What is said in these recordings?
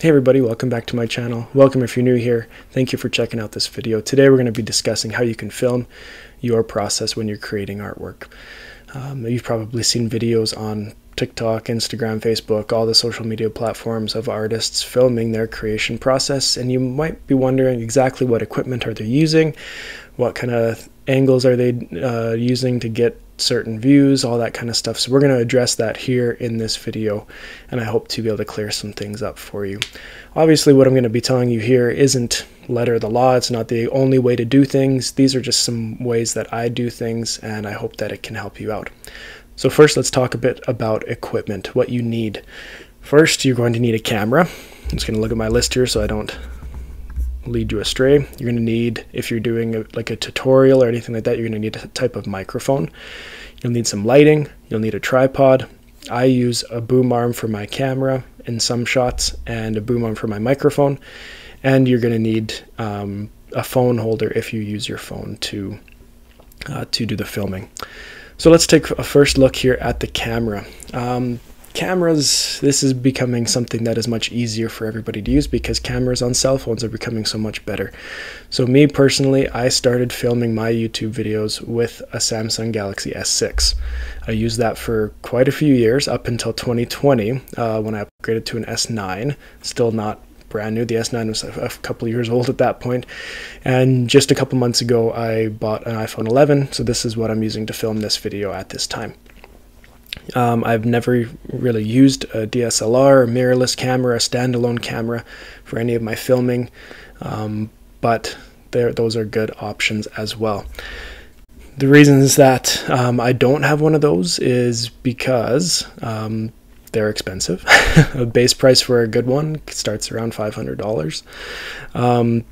Hey everybody, welcome back to my channel. Welcome if you're new here. Thank you for checking out this video. Today we're going to be discussing how you can film your process when you're creating artwork. Um, you've probably seen videos on TikTok, Instagram, Facebook, all the social media platforms of artists filming their creation process and you might be wondering exactly what equipment are they using, what kind of angles are they uh, using to get certain views, all that kind of stuff. So we're going to address that here in this video, and I hope to be able to clear some things up for you. Obviously, what I'm going to be telling you here isn't letter of the law. It's not the only way to do things. These are just some ways that I do things, and I hope that it can help you out. So first, let's talk a bit about equipment, what you need. First, you're going to need a camera. I'm just going to look at my list here so I don't lead you astray. You're going to need, if you're doing a, like a tutorial or anything like that, you're going to need a type of microphone. You'll need some lighting. You'll need a tripod. I use a boom arm for my camera in some shots and a boom arm for my microphone. And you're going to need um, a phone holder if you use your phone to uh, to do the filming. So let's take a first look here at the camera. Um, cameras, this is becoming something that is much easier for everybody to use because cameras on cell phones are becoming so much better. So me personally, I started filming my YouTube videos with a Samsung Galaxy S6. I used that for quite a few years up until 2020 uh, when I upgraded to an S9. Still not brand new. The S9 was a, couple years old at that point. And just a couple months ago, I bought an iPhone 11. So this is what I'm using to film this video at this time. Um, I've never really used a DSLR, a mirrorless camera, a standalone camera for any of my filming, um, but those are good options as well. The reasons that um, I don't have one of those is because um, they're expensive. a base price for a good one starts around $500. Um,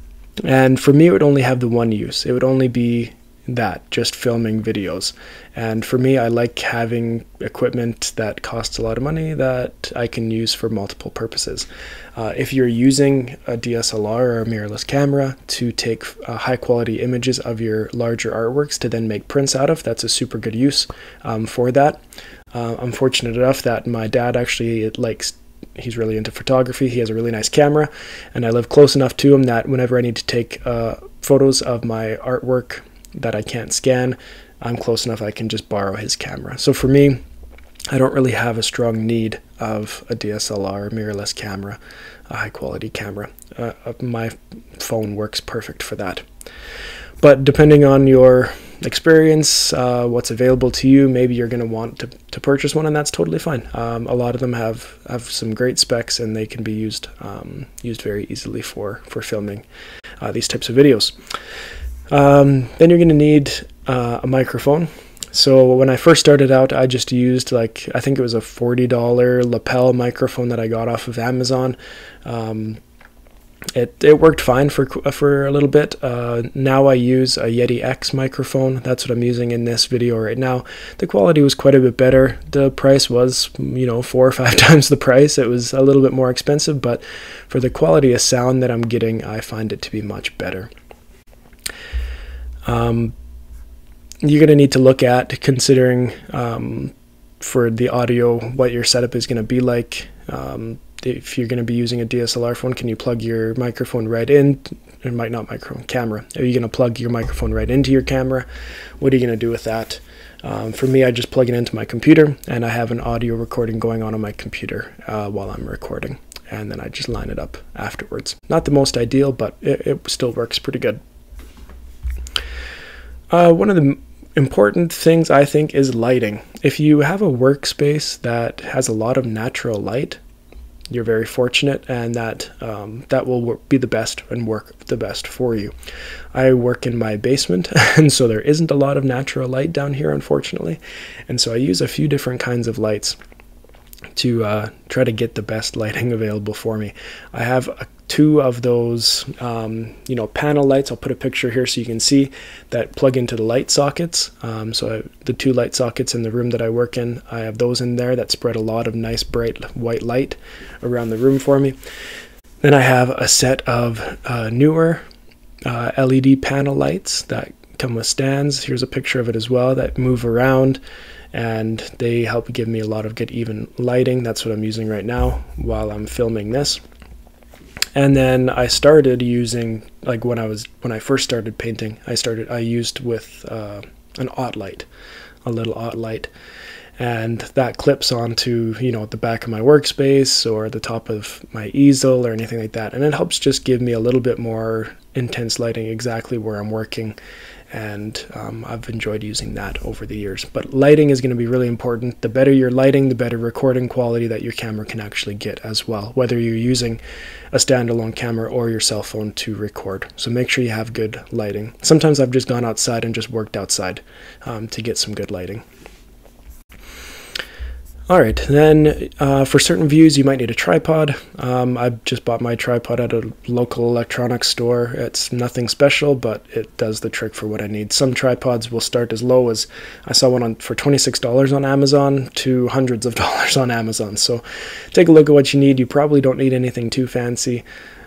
and for me, it would only have the one use. It would only be that, just filming videos. And for me, I like having equipment that costs a lot of money that I can use for multiple purposes. Uh, if you're using a DSLR or a mirrorless camera to take uh, high quality images of your larger artworks to then make prints out of, that's a super good use um, for that. Uh, I'm fortunate enough that my dad actually likes he's really into photography. He has a really nice camera, and I live close enough to him that whenever I need to take uh, photos of my artwork that I can't scan, I'm close enough I can just borrow his camera. So for me, I don't really have a strong need of a DSLR mirrorless camera, a high quality camera. Uh, uh, my phone works perfect for that. But depending on your experience, uh, what's available to you, maybe you're going to want to, to purchase one, and that's totally fine. Um, a lot of them have, have some great specs, and they can be used um, used very easily for for filming uh, these types of videos. Um, then you're going to need uh, a microphone. So when I first started out, I just used like I think it was a forty dollar lapel microphone that I got off of Amazon. Um, it it worked fine for for a little bit. Uh, now I use a Yeti X microphone. That's what I'm using in this video right now. The quality was quite a bit better. The price was you know four or five times the price. It was a little bit more expensive, but for the quality of sound that I'm getting, I find it to be much better. Um, you're going to need to look at considering um, for the audio what your setup is going to be like. Um, if you're going to be using a DSLR phone, can you plug your microphone right in? It might not microphone, camera. Are you going to plug your microphone right into your camera? What are you going to do with that? Um, for me, I just plug it into my computer and I have an audio recording going on on my computer uh, while I'm recording. And then I just line it up afterwards. Not the most ideal, but it, it still works pretty good. Uh, one of the important things I think is lighting. If you have a workspace that has a lot of natural light, you're very fortunate, and that um, that will work, be the best and work the best for you. I work in my basement, and so there isn't a lot of natural light down here, unfortunately, and so I use a few different kinds of lights to uh, try to get the best lighting available for me. I have a two of those, um, you know, panel lights. I'll put a picture here so you can see that plug into the light sockets. Um, so I, the two light sockets in the room that I work in, I have those in there that spread a lot of nice bright white light around the room for me. Then I have a set of uh, newer uh, LED panel lights that come with stands. Here's a picture of it as well that move around and they help give me a lot of good even lighting. That's what I'm using right now while I'm filming this. And then I started using like when I was when I first started painting, I started I used with uh, an light, a little OttLite, and that clips onto you know the back of my workspace or the top of my easel or anything like that, and it helps just give me a little bit more intense lighting exactly where I'm working and um, I've enjoyed using that over the years. But lighting is going to be really important. The better your lighting, the better recording quality that your camera can actually get as well, whether you're using a standalone camera or your cell phone to record. So make sure you have good lighting. Sometimes I've just gone outside and just worked outside um, to get some good lighting. All right, then uh, for certain views, you might need a tripod. Um, I just bought my tripod at a local electronics store. It's nothing special, but it does the trick for what I need. Some tripods will start as low as I saw one on for $26 on Amazon to hundreds of dollars on Amazon. So take a look at what you need. You probably don't need anything too fancy.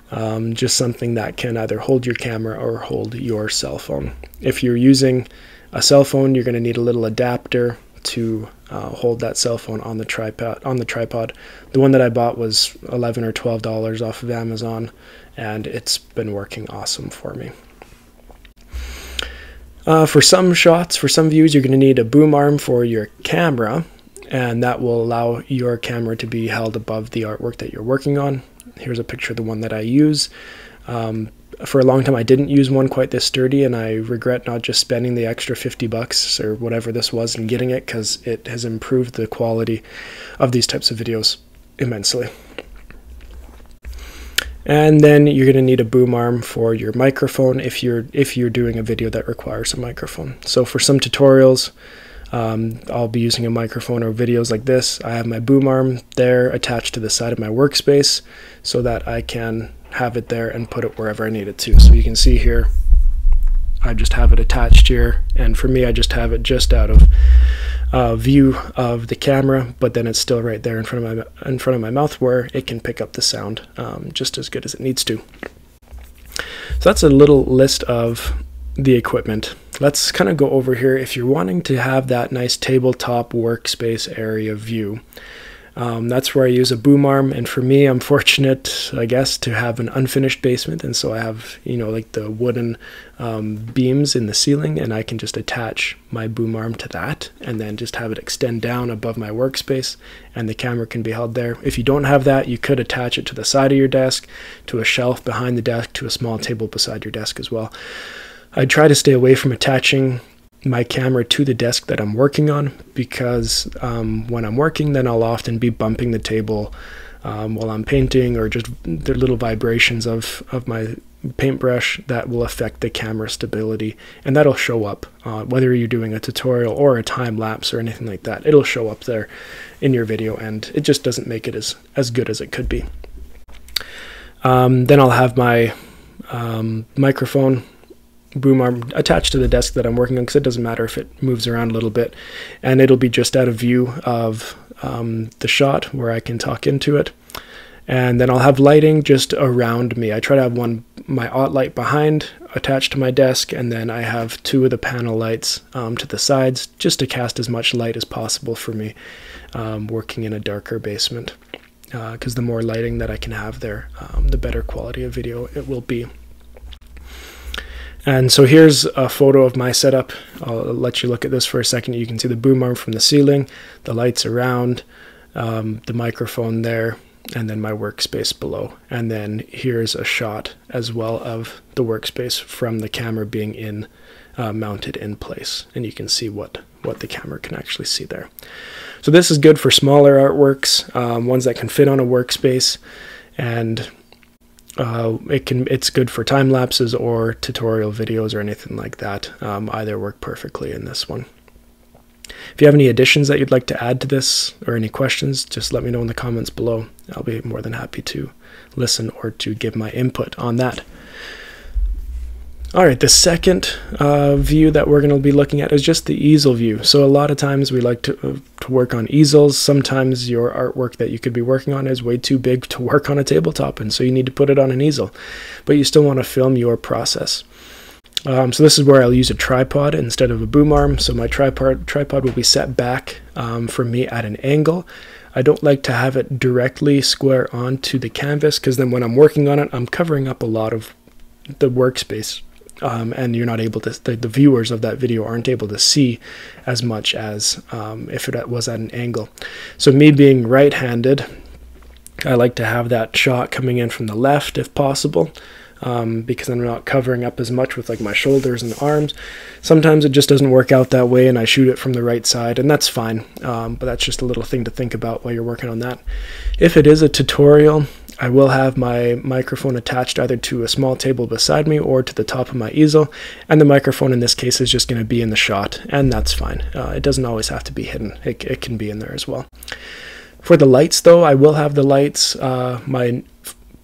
Um, just something that can either hold your camera or hold your cell phone. If you're using a cell phone, you're going to need a little adapter to uh, hold that cell phone on the tripod. On the tripod, the one that I bought was eleven or twelve dollars off of Amazon, and it's been working awesome for me. Uh, for some shots, for some views, you're going to need a boom arm for your camera, and that will allow your camera to be held above the artwork that you're working on. Here's a picture of the one that I use. Um, for a long time I didn't use one quite this sturdy and I regret not just spending the extra 50 bucks or whatever this was and getting it because it has improved the quality of these types of videos immensely. And then you're going to need a boom arm for your microphone if you're if you're doing a video that requires a microphone. So for some tutorials, um, I'll be using a microphone or videos like this. I have my boom arm there attached to the side of my workspace so that I can have it there and put it wherever I need it to. So you can see here, I just have it attached here. And for me, I just have it just out of uh, view of the camera, but then it's still right there in front of my, in front of my mouth where it can pick up the sound um, just as good as it needs to. So that's a little list of the equipment. Let's kind of go over here. If you're wanting to have that nice tabletop workspace area view, um, that's where I use a boom arm, and for me, I'm fortunate, I guess, to have an unfinished basement, and so I have, you know, like the wooden um, beams in the ceiling, and I can just attach my boom arm to that, and then just have it extend down above my workspace, and the camera can be held there. If you don't have that, you could attach it to the side of your desk, to a shelf behind the desk, to a small table beside your desk as well. I try to stay away from attaching my camera to the desk that I'm working on because um, when I'm working, then I'll often be bumping the table um, while I'm painting or just the little vibrations of, of my paintbrush that will affect the camera stability. And that'll show up uh, whether you're doing a tutorial or a time lapse or anything like that it'll show up there in your video and it just doesn't make it as as good as it could be. Um, then I'll have my um, microphone boom arm attached to the desk that I'm working on because it doesn't matter if it moves around a little bit and it'll be just out of view of um, the shot where I can talk into it and then I'll have lighting just around me. I try to have one my OttLite behind attached to my desk and then I have two of the panel lights um, to the sides just to cast as much light as possible for me um, working in a darker basement because uh, the more lighting that I can have there um, the better quality of video it will be. And so here's a photo of my setup. I'll let you look at this for a second. You can see the boom arm from the ceiling, the lights around, um, the microphone there, and then my workspace below. And then here's a shot as well of the workspace from the camera being in uh, mounted in place. And you can see what, what the camera can actually see there. So this is good for smaller artworks, um, ones that can fit on a workspace. And uh, it can it's good for time lapses or tutorial videos or anything like that. Um, either work perfectly in this one. If you have any additions that you'd like to add to this or any questions, just let me know in the comments below. I'll be more than happy to listen or to give my input on that. All right, the second uh, view that we're going to be looking at is just the easel view. So a lot of times we like to, uh, to work on easels. Sometimes your artwork that you could be working on is way too big to work on a tabletop, and so you need to put it on an easel. But you still want to film your process. Um, so this is where I'll use a tripod instead of a boom arm. So my tripod tripod will be set back um, from me at an angle. I don't like to have it directly square onto the canvas because then when I'm working on it, I'm covering up a lot of the workspace. Um, and you're not able to, the, the, viewers of that video aren't able to see as much as um, if it was at an angle. So, me being right handed, I like to have that shot coming in from the left if possible um, because I'm not covering up as much with like my shoulders and arms. Sometimes it just doesn't work out that way and I shoot it from the right side and that's fine. Um, but that's just a little thing to think about while you're working on that. If it is a tutorial, I will have my microphone attached either to a small table beside me or to the top of my easel, and the microphone in this case is just going to be in the shot, and that's fine. Uh, it doesn't always have to be hidden, it, it, can be in there as well. For the lights, though, I will have the lights, uh, my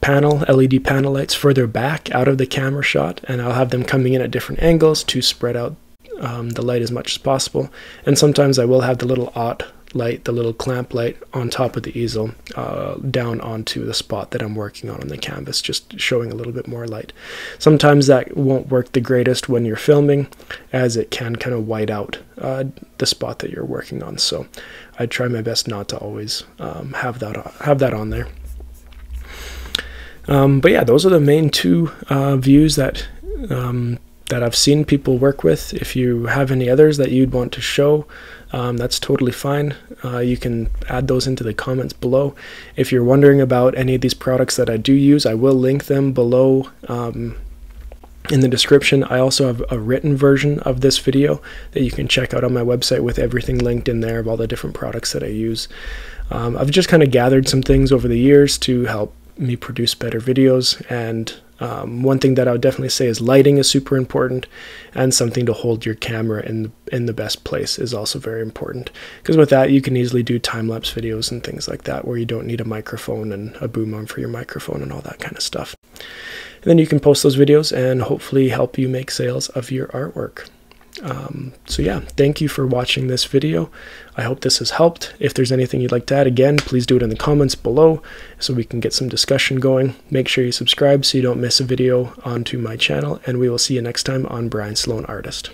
panel, LED panel lights further back out of the camera shot, and I'll have them coming in at different angles to spread out um, the light as much as possible. And sometimes I will have the little aught light, the little clamp light on top of the easel uh, down onto the spot that I'm working on on the canvas, just showing a little bit more light. Sometimes that won't work the greatest when you're filming, as it can kind of white out uh, the spot that you're working on. So I try my best not to always um, have that have that on there. Um, but yeah, those are the main two uh, views that um, that I've seen people work with. If you have any others that you'd want to show, um, that's totally fine. Uh, you can add those into the comments below. If you're wondering about any of these products that I do use, I will link them below um, in the description. I also have a written version of this video that you can check out on my website with everything linked in there of all the different products that I use. Um, I've just kind of gathered some things over the years to help me produce better videos. And um, one thing that I would definitely say is lighting is super important, and something to hold your camera in the, in the best place is also very important. Because with that, you can easily do time lapse videos and things like that, where you don't need a microphone and a boom arm for your microphone and all that kind of stuff. And then you can post those videos and hopefully help you make sales of your artwork. Um, so yeah, thank you for watching this video. I hope this has helped. If there's anything you'd like to add, again, please do it in the comments below so we can get some discussion going. Make sure you subscribe so you don't miss a video onto my channel, and we will see you next time on Brian Sloan Artist.